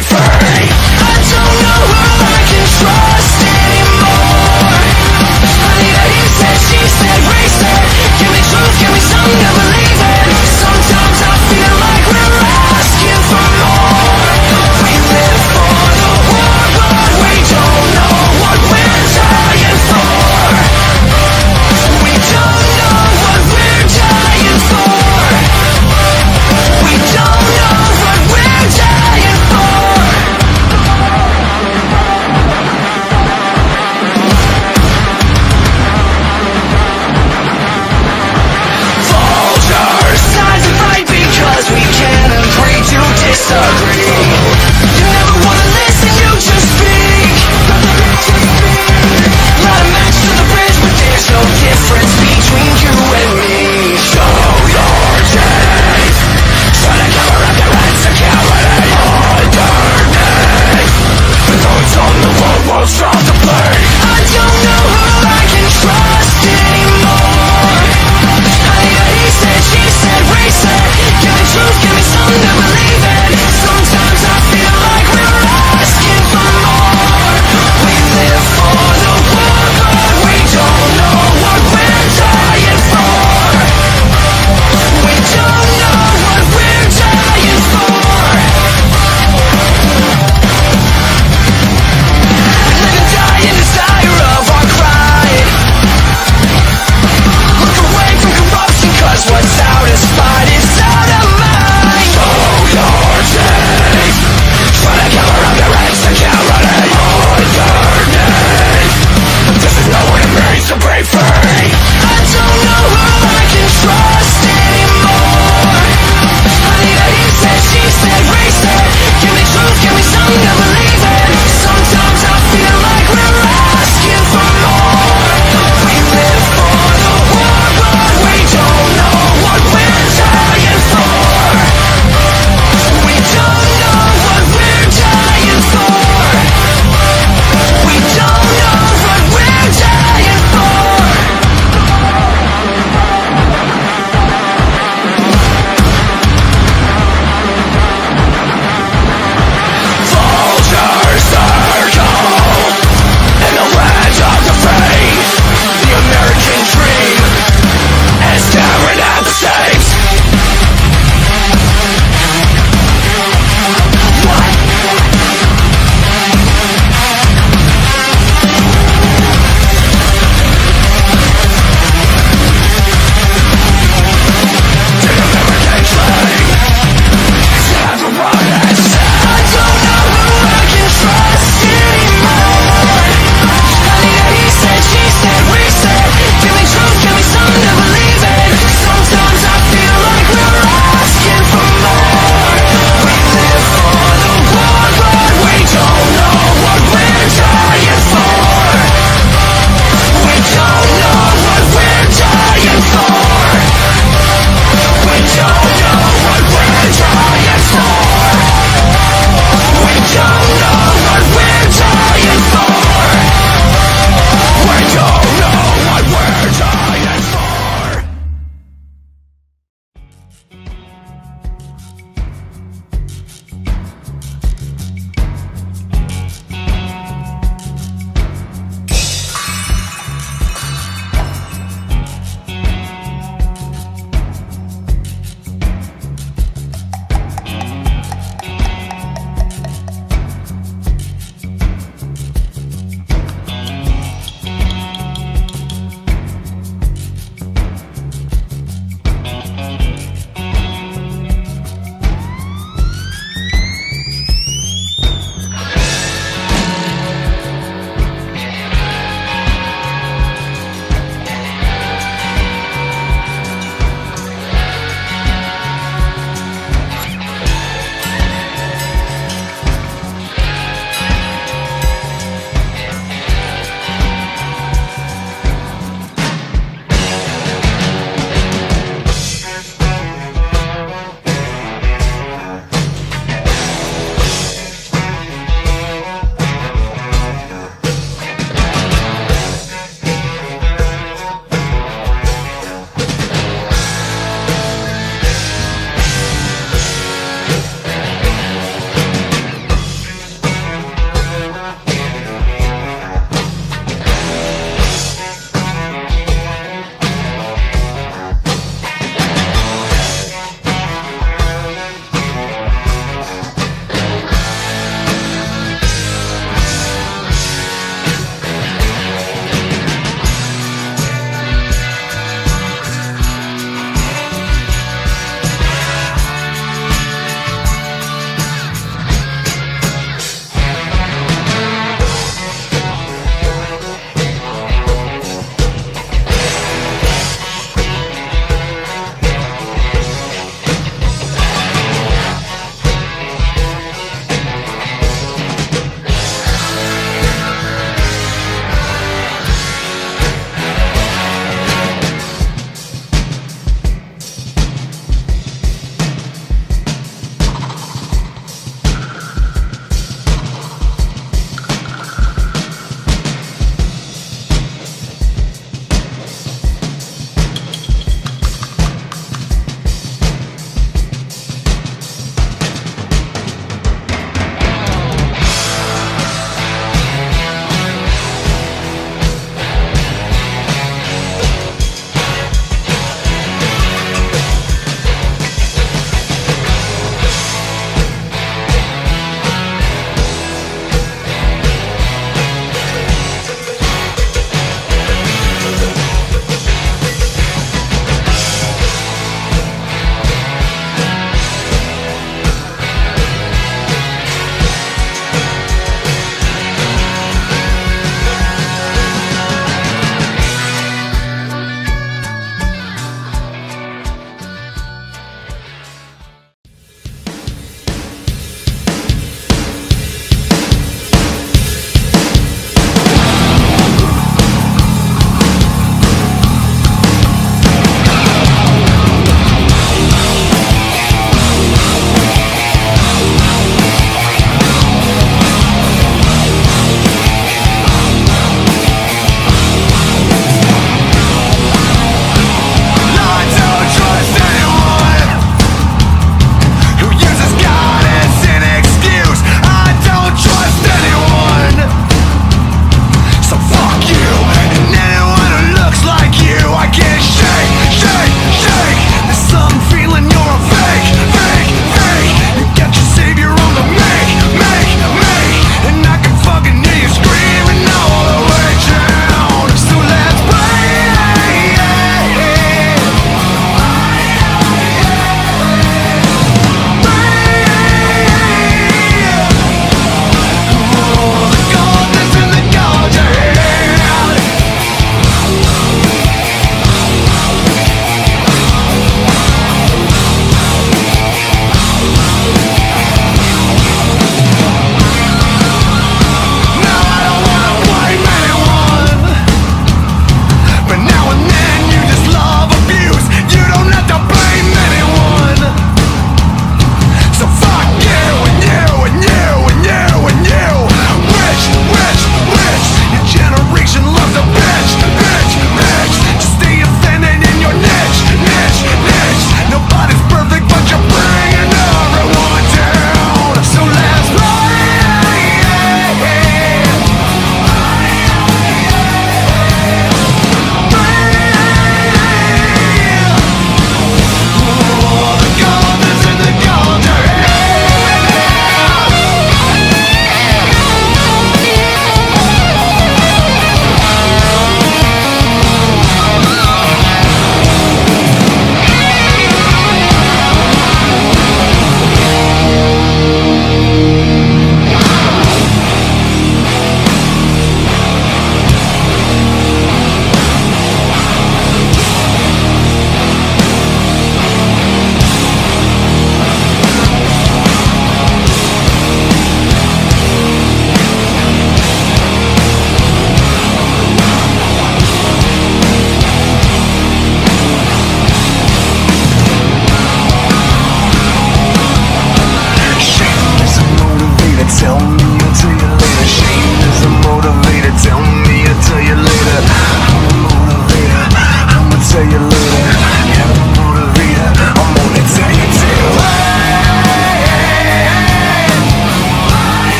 safer